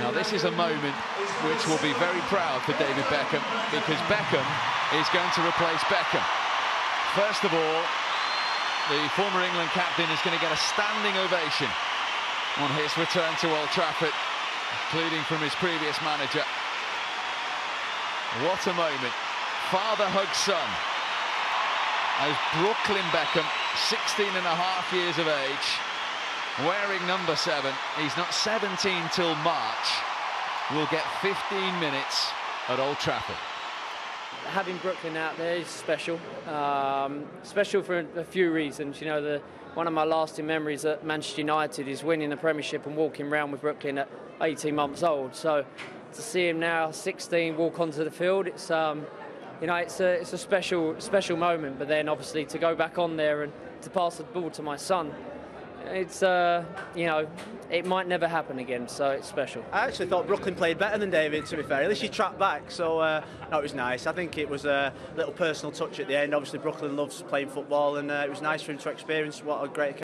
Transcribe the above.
Now this is a moment which will be very proud for David Beckham because Beckham is going to replace Beckham. First of all, the former England captain is going to get a standing ovation on his return to Old Trafford, including from his previous manager. What a moment. Father hugs son. As Brooklyn Beckham, 16 and a half years of age, wearing number seven. He's not 17 till March. Will get 15 minutes at Old Trafford. Having Brooklyn out there is special. Um, special for a few reasons. You know, the, one of my lasting memories at Manchester United is winning the Premiership and walking around with Brooklyn at 18 months old. So to see him now, 16, walk onto the field, it's um, you know, it's a it's a special special moment. But then obviously to go back on there and to pass the ball to my son, it's uh, you know, it might never happen again. So it's special. I actually thought Brooklyn played better than David. To be fair, at least he tracked back. So uh, no, it was nice. I think it was a little personal touch at the end. Obviously, Brooklyn loves playing football, and uh, it was nice for him to experience what a great.